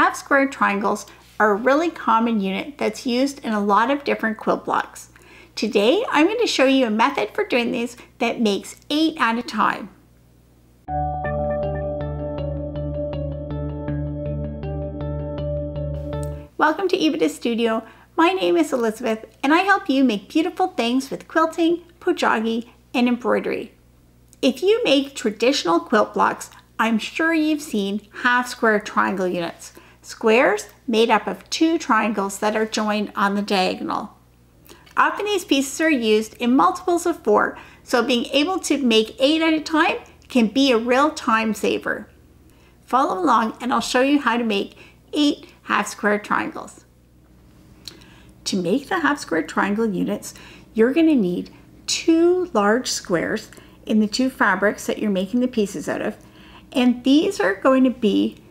half square triangles are a really common unit that's used in a lot of different quilt blocks. Today, I'm going to show you a method for doing these that makes eight at a time. Welcome to Epida Studio. My name is Elizabeth and I help you make beautiful things with quilting, pojagi, and embroidery. If you make traditional quilt blocks, I'm sure you've seen half square triangle units. Squares made up of two triangles that are joined on the diagonal. Often these pieces are used in multiples of four, so being able to make eight at a time can be a real time saver. Follow along and I'll show you how to make eight half square triangles. To make the half square triangle units, you're going to need two large squares in the two fabrics that you're making the pieces out of. And these are going to be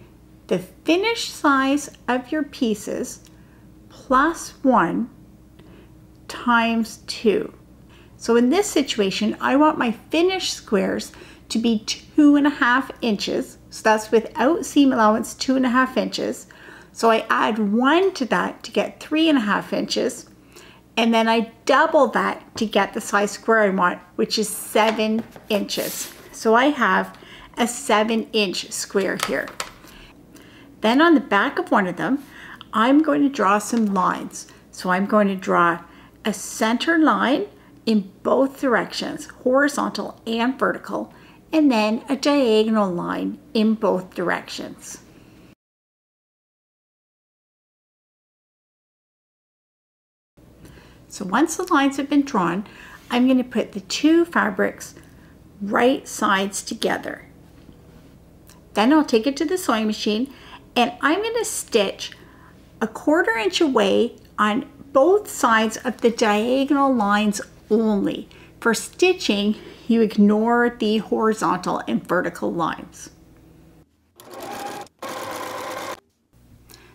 the finished size of your pieces plus one times two. So in this situation, I want my finished squares to be two and a half inches. So that's without seam allowance, two and a half inches. So I add one to that to get three and a half inches. And then I double that to get the size square I want, which is seven inches. So I have a seven inch square here. Then on the back of one of them, I'm going to draw some lines. So I'm going to draw a center line in both directions, horizontal and vertical, and then a diagonal line in both directions. So once the lines have been drawn, I'm going to put the two fabrics right sides together. Then I'll take it to the sewing machine and I'm going to stitch a quarter inch away on both sides of the diagonal lines only. For stitching, you ignore the horizontal and vertical lines.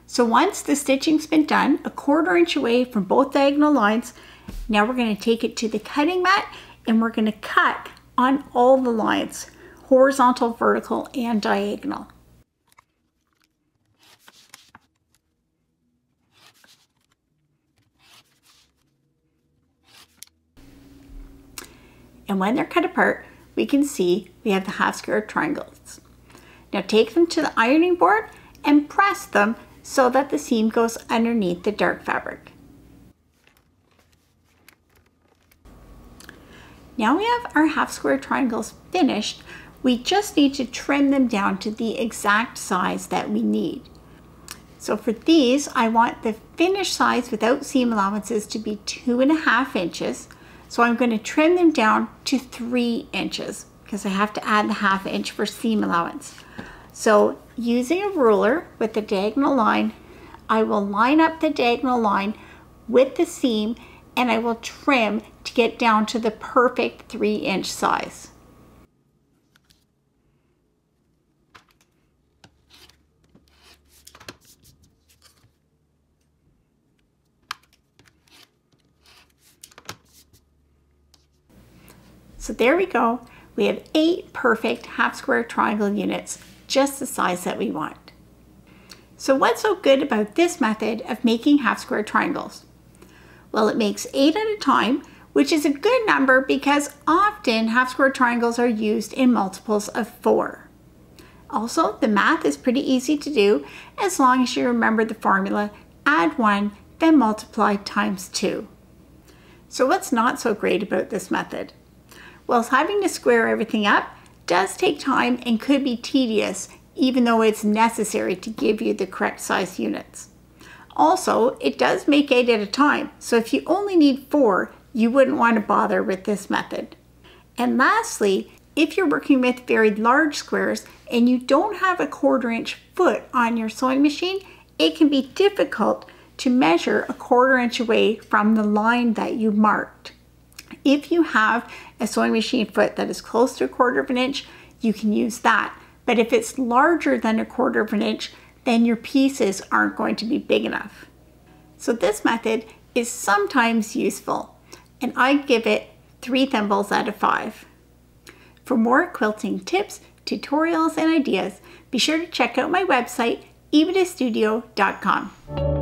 So once the stitching's been done, a quarter inch away from both diagonal lines, now we're going to take it to the cutting mat and we're going to cut on all the lines, horizontal, vertical, and diagonal. And when they're cut apart, we can see we have the half square triangles. Now take them to the ironing board and press them so that the seam goes underneath the dark fabric. Now we have our half square triangles finished, we just need to trim them down to the exact size that we need. So for these, I want the finished size without seam allowances to be two and a half inches. So I'm going to trim them down to three inches because I have to add the half inch for seam allowance. So using a ruler with the diagonal line, I will line up the diagonal line with the seam and I will trim to get down to the perfect three inch size. So there we go. We have eight perfect half square triangle units, just the size that we want. So what's so good about this method of making half square triangles? Well, it makes eight at a time, which is a good number because often half square triangles are used in multiples of four. Also, the math is pretty easy to do as long as you remember the formula, add one, then multiply times two. So what's not so great about this method? Whilst having to square everything up does take time and could be tedious even though it's necessary to give you the correct size units. Also, it does make eight at a time, so if you only need four, you wouldn't want to bother with this method. And lastly, if you're working with very large squares and you don't have a quarter inch foot on your sewing machine, it can be difficult to measure a quarter inch away from the line that you marked. If you have a sewing machine foot that is close to a quarter of an inch, you can use that. But if it's larger than a quarter of an inch, then your pieces aren't going to be big enough. So this method is sometimes useful, and I give it three thimbles out of five. For more quilting tips, tutorials, and ideas, be sure to check out my website, epidastudio.com.